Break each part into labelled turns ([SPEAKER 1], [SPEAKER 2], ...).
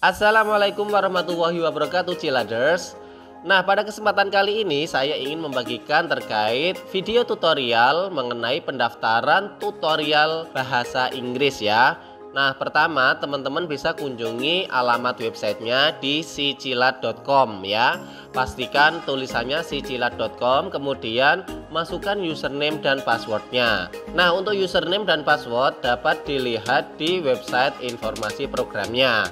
[SPEAKER 1] Assalamualaikum warahmatullahi wabarakatuh Ciladers Nah pada kesempatan kali ini saya ingin membagikan terkait video tutorial mengenai pendaftaran tutorial bahasa Inggris ya Nah pertama teman-teman bisa kunjungi alamat websitenya di sicilat.com ya. Pastikan tulisannya sicilat.com kemudian masukkan username dan passwordnya. Nah untuk username dan password dapat dilihat di website informasi programnya.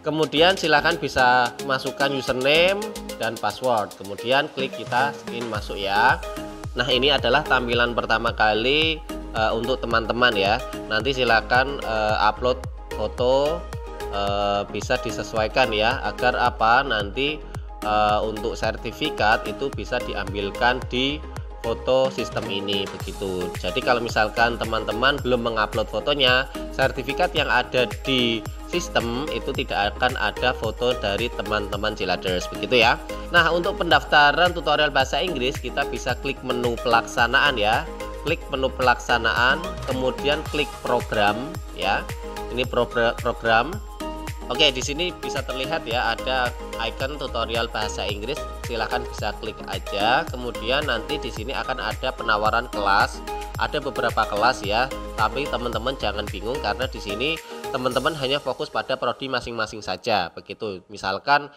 [SPEAKER 1] Kemudian silahkan bisa masukkan username dan password. Kemudian klik kita ingin masuk ya. Nah ini adalah tampilan pertama kali uh, untuk teman-teman ya. Nanti silakan uh, upload foto uh, bisa disesuaikan ya agar apa nanti uh, untuk sertifikat itu bisa diambilkan di foto sistem ini begitu. Jadi kalau misalkan teman-teman belum mengupload fotonya sertifikat yang ada di sistem itu tidak akan ada foto dari teman-teman Ciladers begitu ya. Nah untuk pendaftaran tutorial bahasa Inggris kita bisa klik menu pelaksanaan ya klik menu pelaksanaan kemudian klik program ya. Ini program. Oke di sini bisa terlihat ya ada icon tutorial bahasa Inggris. Silahkan bisa klik aja. Kemudian nanti di sini akan ada penawaran kelas. Ada beberapa kelas ya tapi teman-teman jangan bingung karena di sini teman-teman hanya fokus pada prodi masing-masing saja. Begitu. Misalkan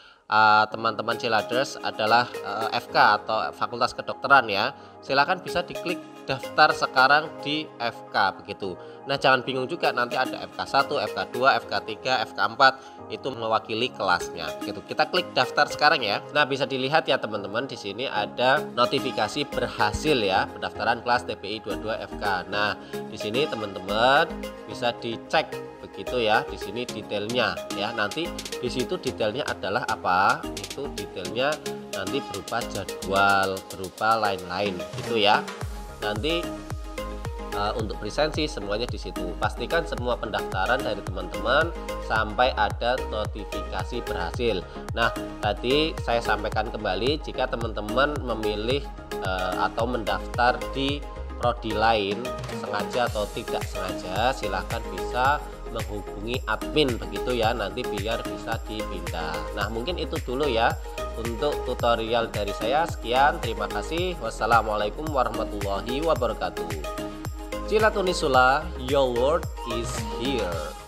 [SPEAKER 1] teman-teman uh, Ciladers adalah uh, eh, FK atau Fakultas Kedokteran ya silahkan bisa diklik daftar sekarang di FK begitu. Nah, jangan bingung juga nanti ada FK1, FK2, FK3, FK4 itu mewakili kelasnya. Gitu. Kita klik daftar sekarang ya. Nah, bisa dilihat ya teman-teman di sini ada notifikasi berhasil ya pendaftaran kelas TPI 22 FK. Nah, di sini teman-teman bisa dicek begitu ya. Di sini detailnya ya. Nanti di situ detailnya adalah apa? Itu detailnya nanti berupa jadwal, berupa lain-lain gitu ya nanti uh, untuk presensi semuanya di situ. Pastikan semua pendaftaran dari teman-teman sampai ada notifikasi berhasil. Nah, tadi saya sampaikan kembali jika teman-teman memilih uh, atau mendaftar di prodi lain sengaja atau tidak sengaja silahkan bisa menghubungi admin begitu ya nanti biar bisa dipindah. Nah mungkin itu dulu ya untuk tutorial dari saya. Sekian terima kasih. Wassalamualaikum warahmatullahi wabarakatuh. Cilatunisula your word is here